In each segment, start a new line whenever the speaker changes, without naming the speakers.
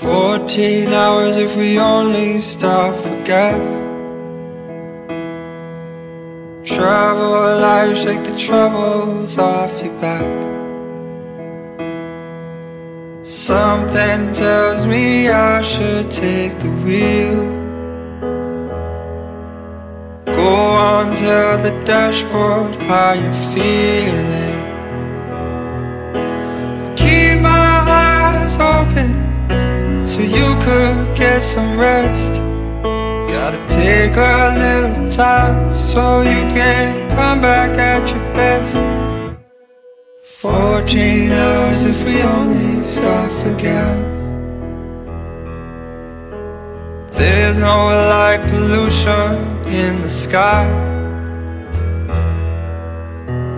Fourteen hours if we only stop for gas. Travel life, shake the troubles off your back. Something tells me I should take the wheel. Go on, tell the dashboard how you're feeling so you could get some rest Gotta take a little time so you can come back at your best. Fourteen hours if we only stop for gas There's no light pollution in the sky.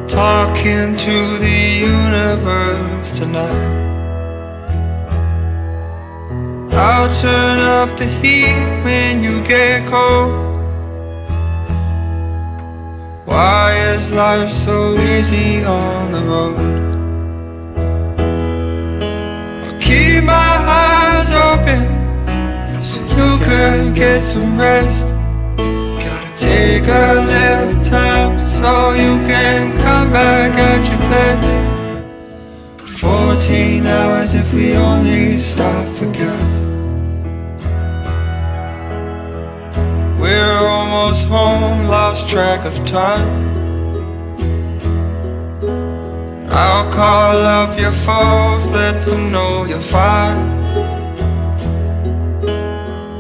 Talking to the universe tonight I'll turn up the heat when you get cold why is life so easy on the road? I'll keep my eyes open so you could get some rest. Gotta take a little time so you can come back at your best. Fourteen hours if we only stop for gas. We're almost home, lost track of time. I'll call up your folks, let them know you're fine.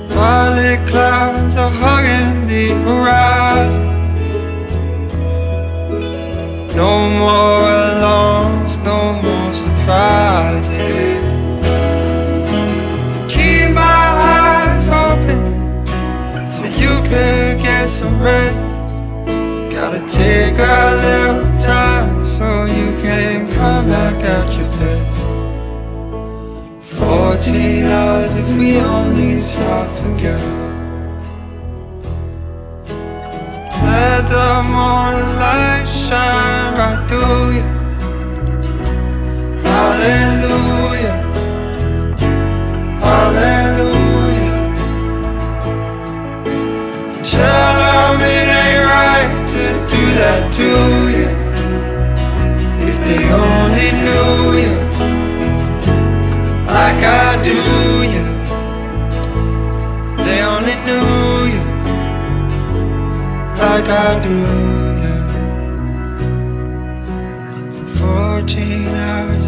Violet clouds are hugging the horizon. No more 14 hours if we only stop again Let the morning light shine right through you. Do you. They only knew you like I do you. Fourteen hours